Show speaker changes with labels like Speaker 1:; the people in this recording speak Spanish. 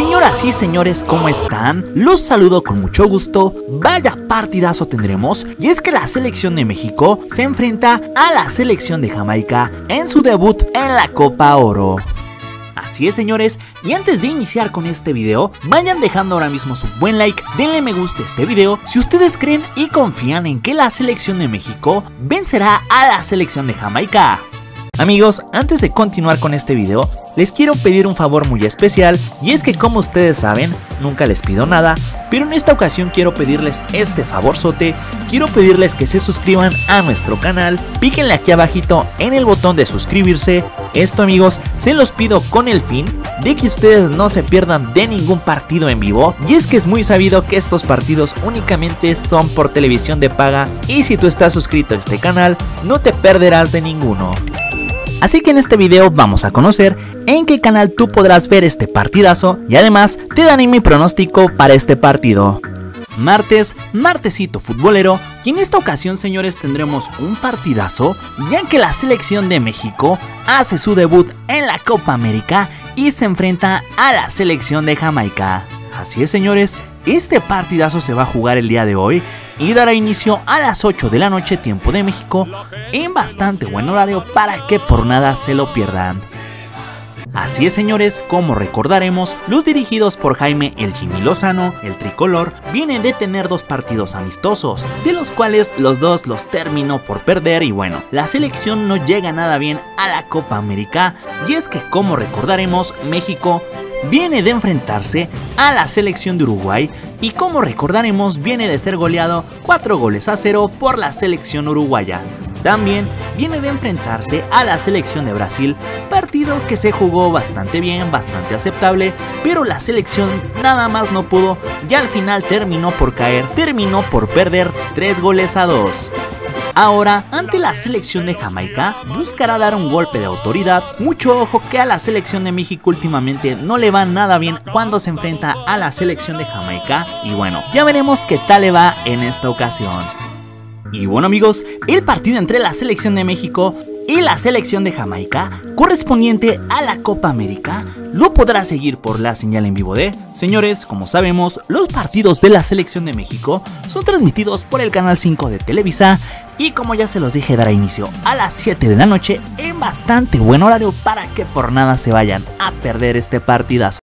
Speaker 1: ahora sí, señores, ¿cómo están? Los saludo con mucho gusto. Vaya partidazo tendremos. Y es que la selección de México se enfrenta a la selección de Jamaica en su debut en la Copa Oro. Así es señores, y antes de iniciar con este video, vayan dejando ahora mismo su buen like, denle me gusta a este video si ustedes creen y confían en que la selección de México vencerá a la selección de Jamaica. Amigos, antes de continuar con este video, les quiero pedir un favor muy especial y es que como ustedes saben, nunca les pido nada, pero en esta ocasión quiero pedirles este favorzote, quiero pedirles que se suscriban a nuestro canal, píquenle aquí abajito en el botón de suscribirse, esto amigos, se los pido con el fin de que ustedes no se pierdan de ningún partido en vivo y es que es muy sabido que estos partidos únicamente son por televisión de paga y si tú estás suscrito a este canal no te perderás de ninguno. Así que en este video vamos a conocer en qué canal tú podrás ver este partidazo y además te daré mi pronóstico para este partido. Martes, martesito futbolero y en esta ocasión señores tendremos un partidazo ya que la selección de México hace su debut en la Copa América y se enfrenta a la selección de Jamaica. Así es señores, este partidazo se va a jugar el día de hoy y dará inicio a las 8 de la noche tiempo de México en bastante buen horario para que por nada se lo pierdan. Así es señores, como recordaremos, los dirigidos por Jaime El Jimmy Lozano, el tricolor, vienen de tener dos partidos amistosos, de los cuales los dos los terminó por perder y bueno, la selección no llega nada bien a la Copa América y es que como recordaremos, México viene de enfrentarse a la selección de Uruguay y como recordaremos viene de ser goleado 4 goles a 0 por la selección uruguaya. También viene de enfrentarse a la selección de Brasil, partido que se jugó bastante bien, bastante aceptable, pero la selección nada más no pudo y al final terminó por caer, terminó por perder 3 goles a 2. Ahora, ante la selección de Jamaica, buscará dar un golpe de autoridad. Mucho ojo que a la selección de México últimamente no le va nada bien cuando se enfrenta a la selección de Jamaica. Y bueno, ya veremos qué tal le va en esta ocasión. Y bueno amigos, el partido entre la selección de México y la selección de Jamaica, correspondiente a la Copa América, lo podrá seguir por la señal en vivo de... Señores, como sabemos, los partidos de la selección de México son transmitidos por el canal 5 de Televisa y como ya se los dije dará inicio a las 7 de la noche en bastante buen horario para que por nada se vayan a perder este partidazo.